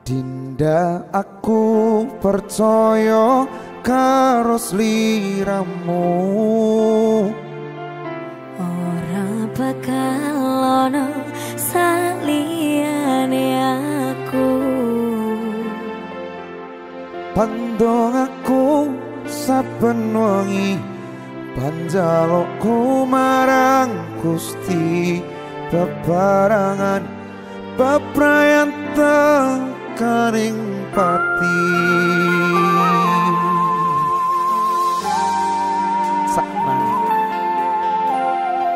Dinda aku percaya karo sliramu Ora bakal ono saliyane aku. Pandong aku saben wengi panjalukku marang Gusti bebarangan bebrayan tekaning pati Sakna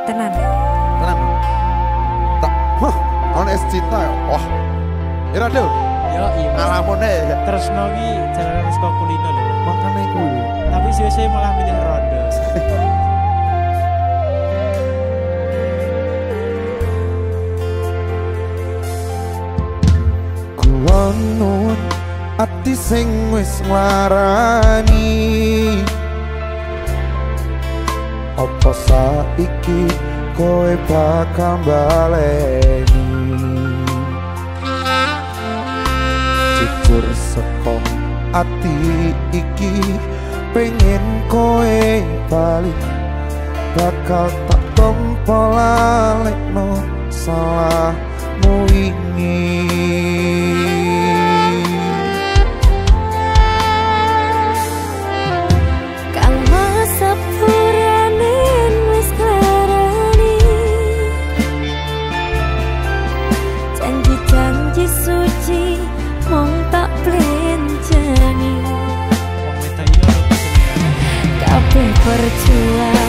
tenan tenan tak. Wah ono es cinta ya? Wah. Ira deh Yo iya. alamone Terus nogi jalanan saka kulino lho. makane kuwi. Tapi sih malah milih rondo. Kuwonun ati sing wis nglarani. Apa saiki kowe bakal baleni Jujur sekong ati iki pengen kowe balik. Bakal tak tompo lalekno salahmu ini mertua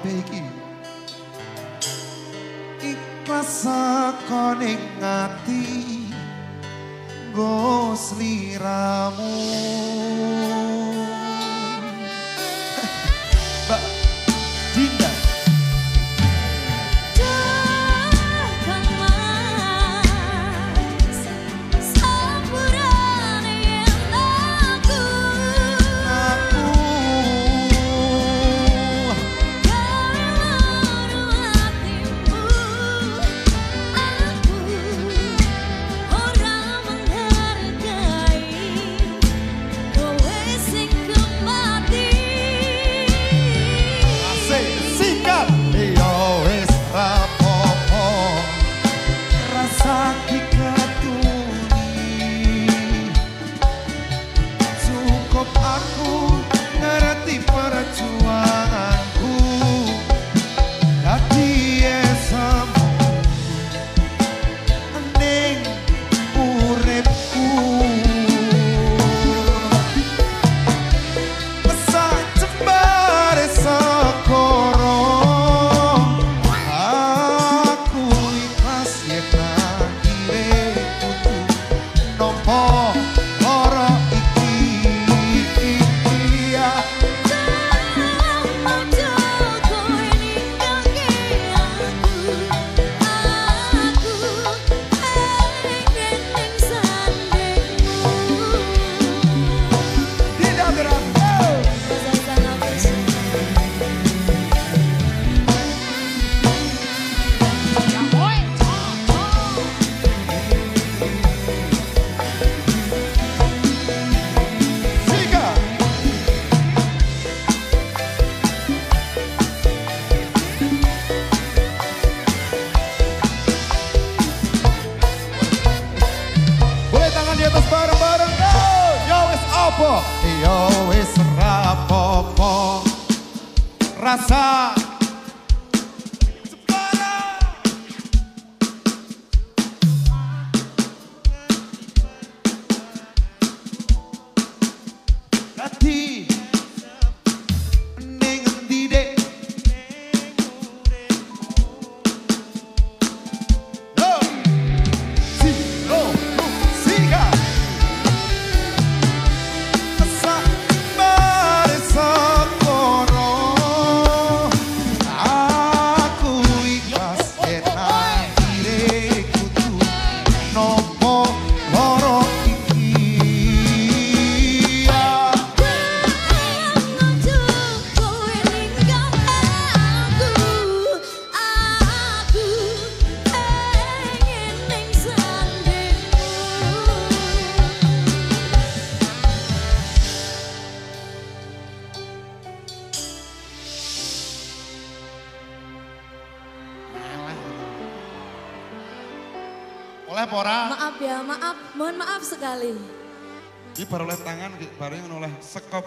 kabeh iki. Ikhlas sakone ati go sliramu.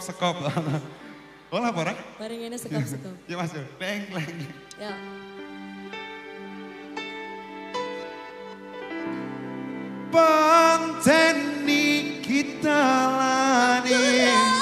sekop. Oh lah orang? Bareng ini sekop sekop. ya masuk, ya. leng leng. Ya. Bang kita lani.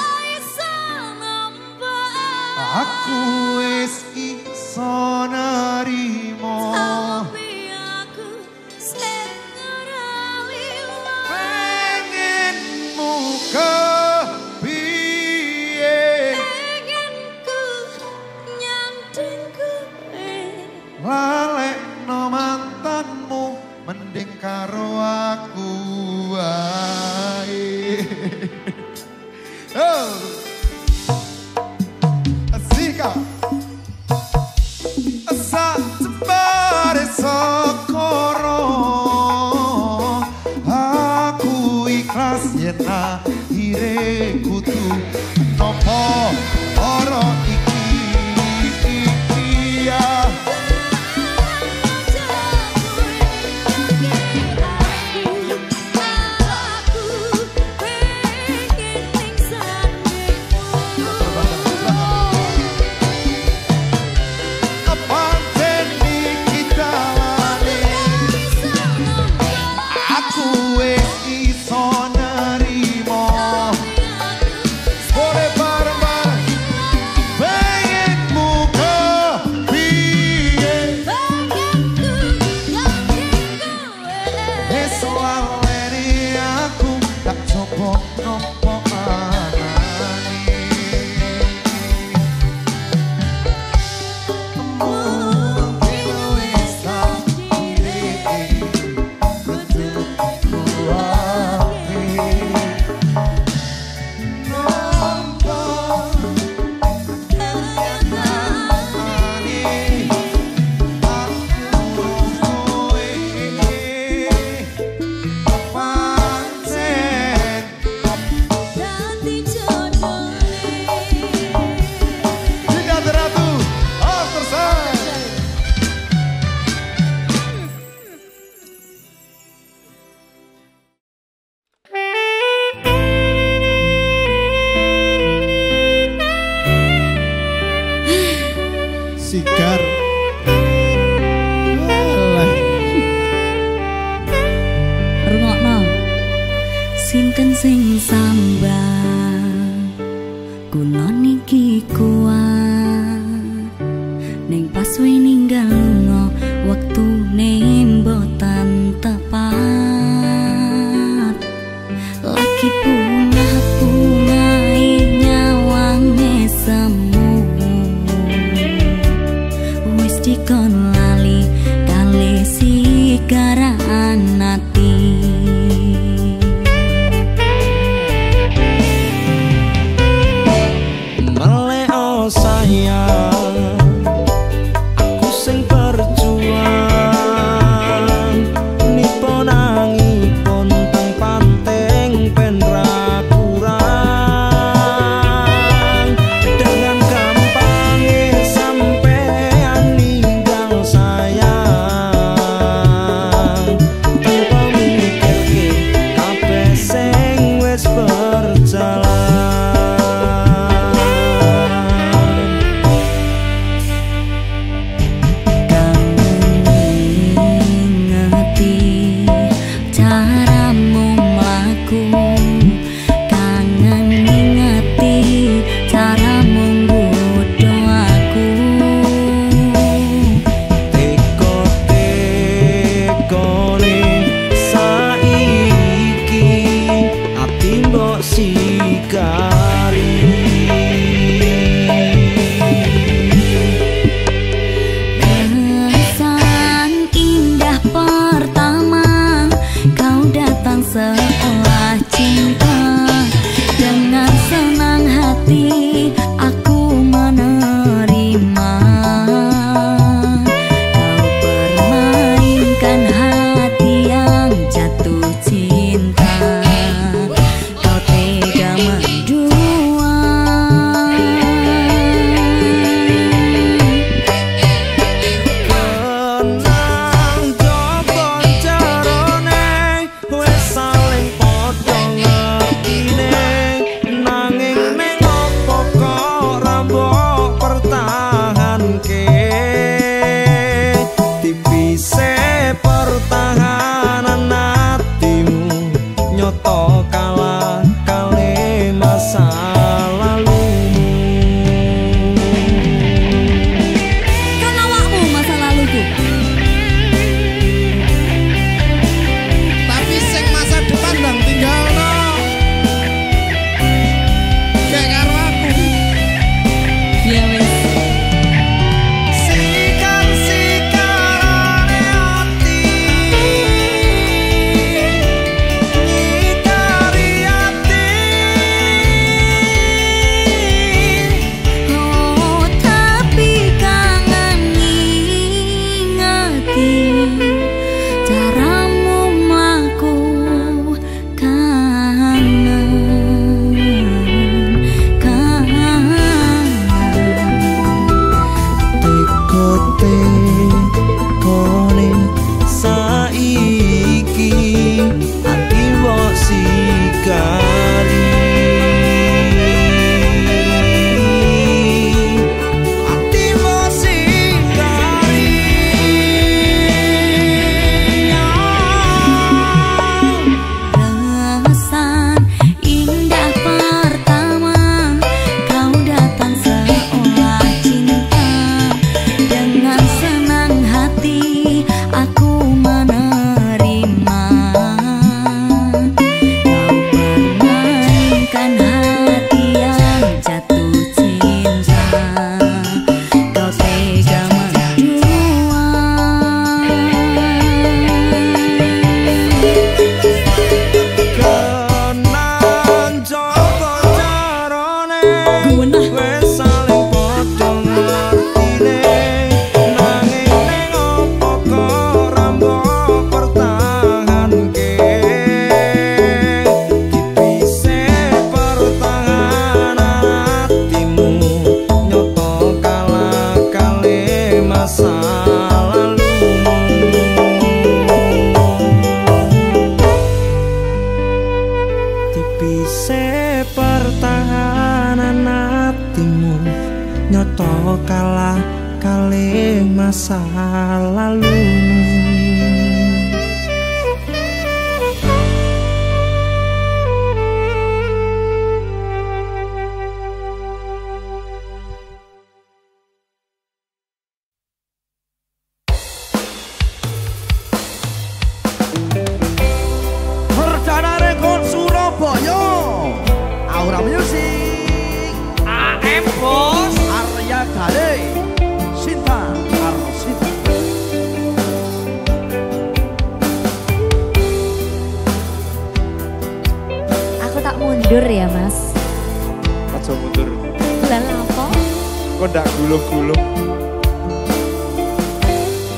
kok ndak gulung-gulung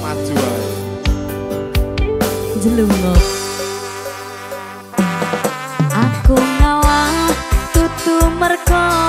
maju ae. Jelungo. Aku ngawah tutu merkong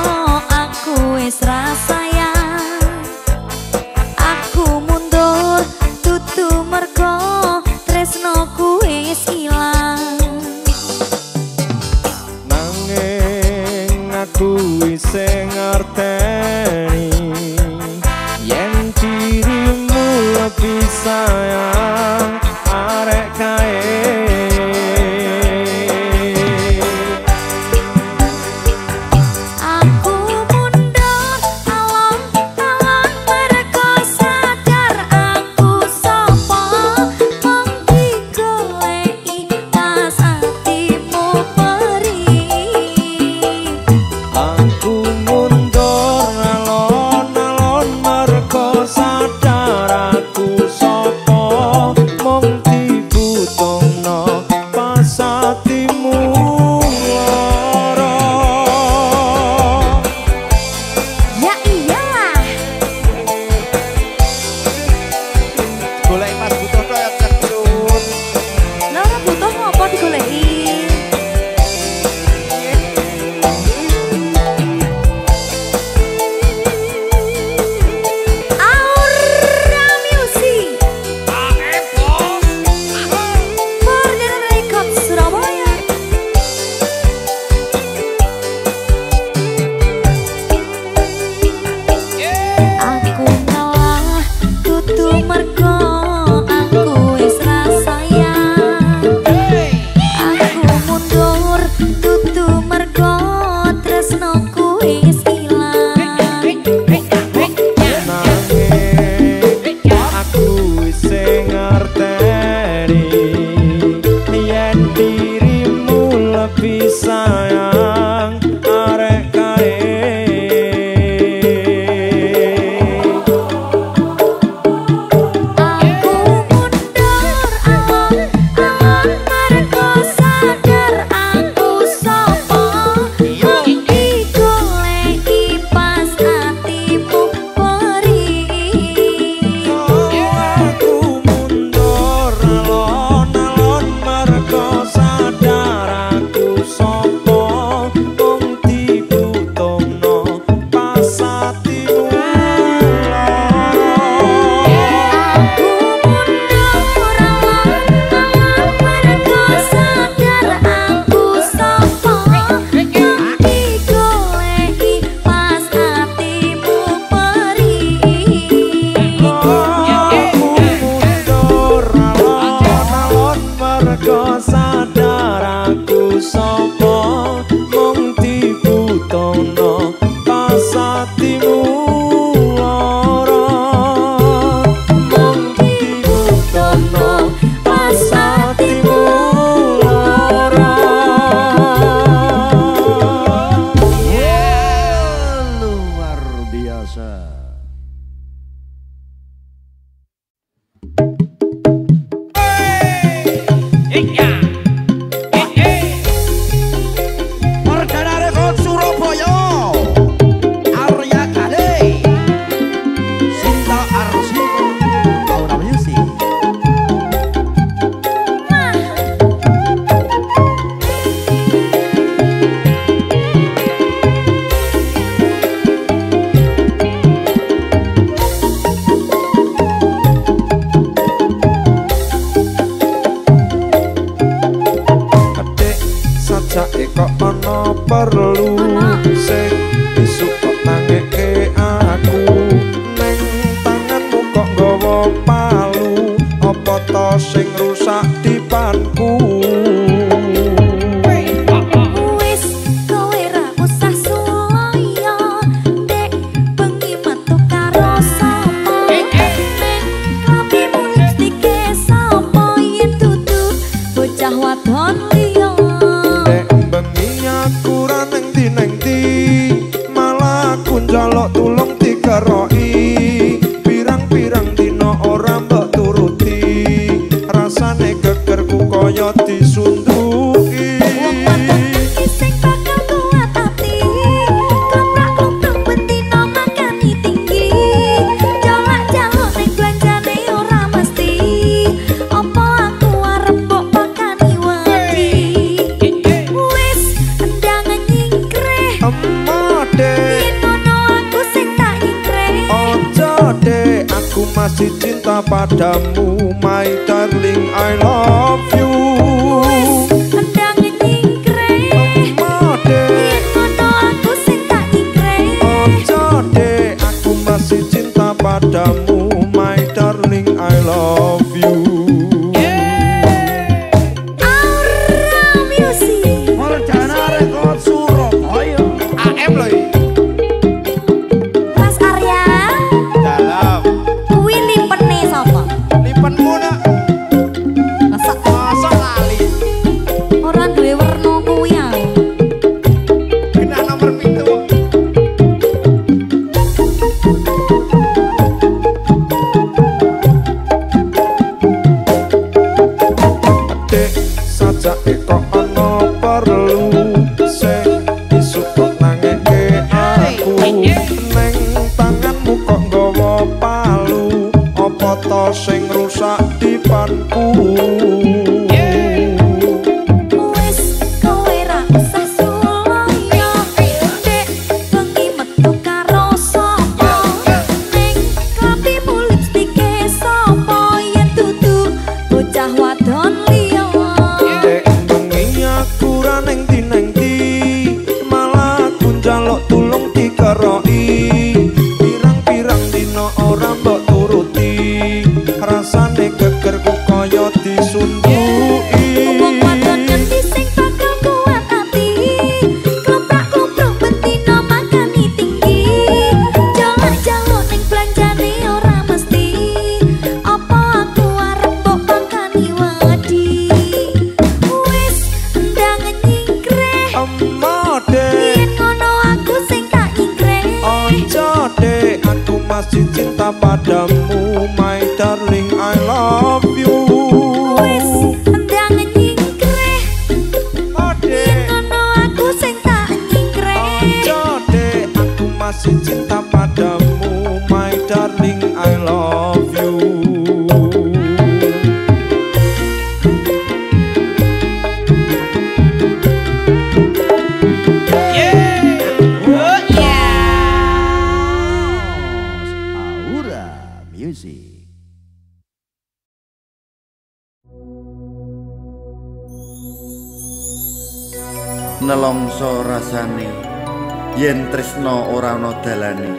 dalane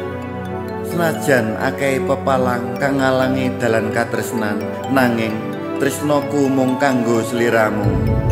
senajan akeh pepalang kang ngalangi dalan katresnan nanging tresnoku mung kanggo sliramu.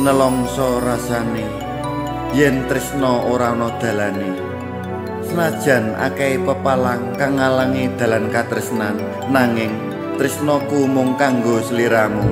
Nelongso rasane. Yen tresno ora ana dalane. Senajan akeh pepalang kang ngalangi dalan katresnan nanging tresnoku mung kanggo sliramu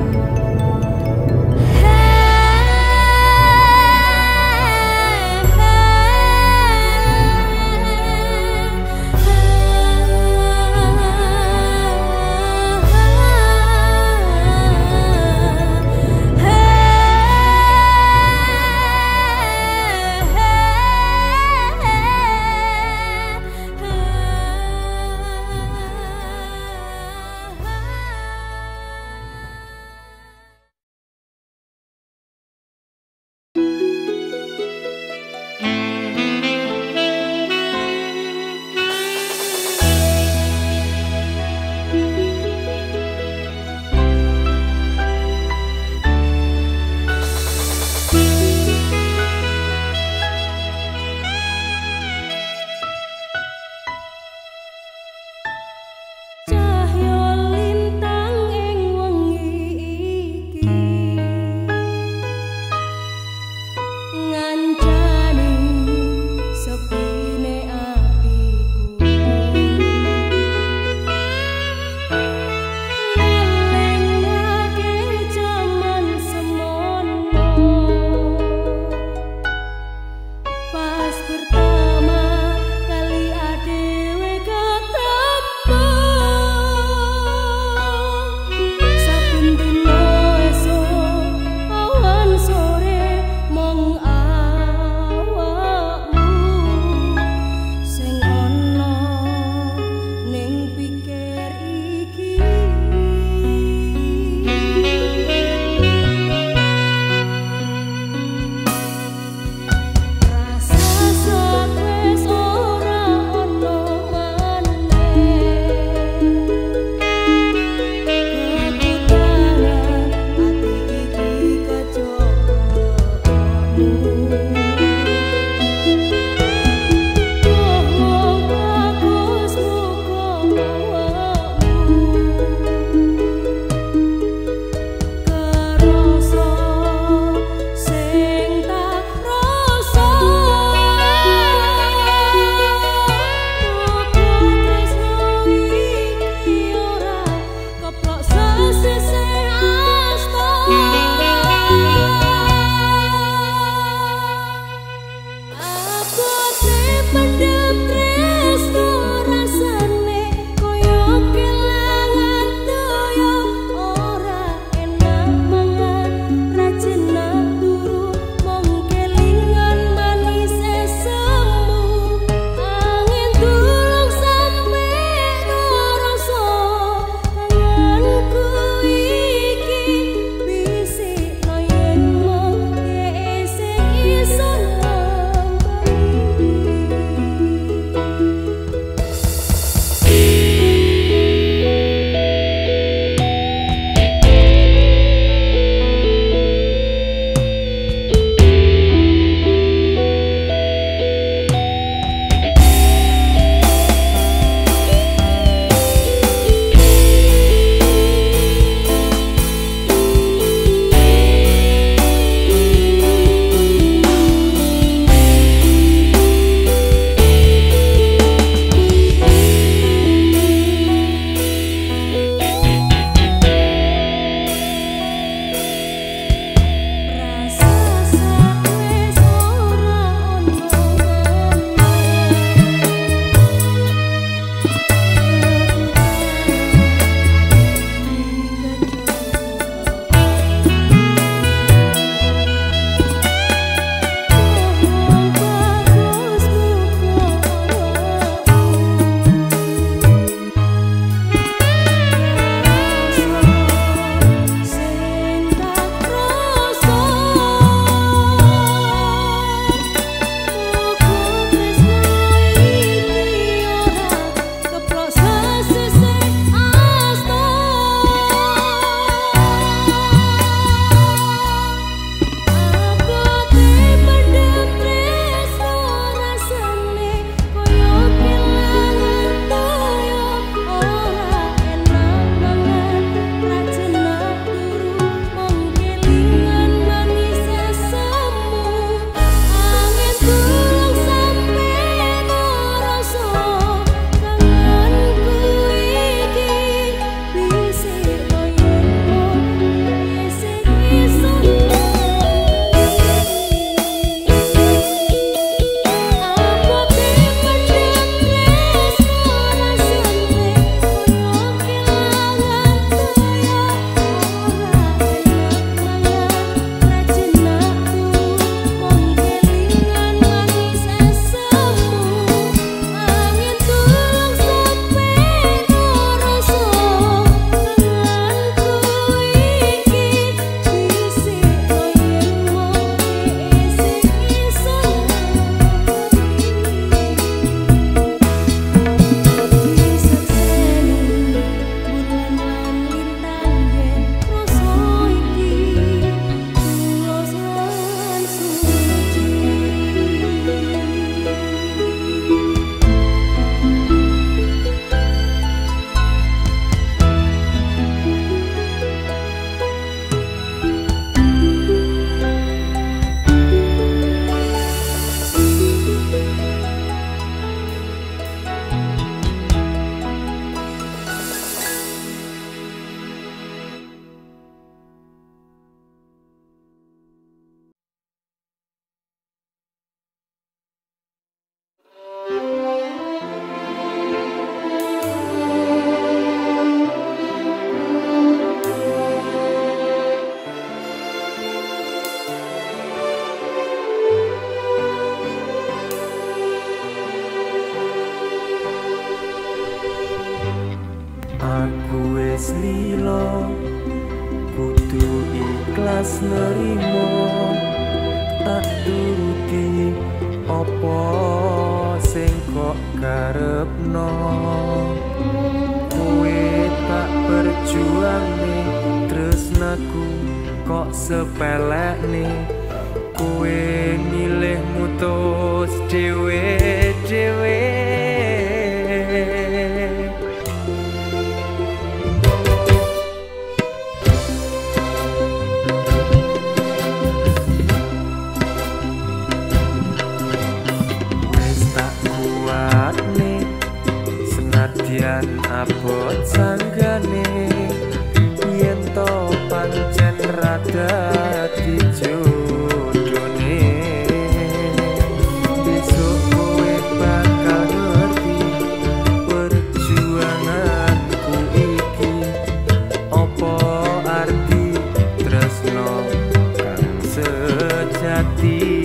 hati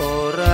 orang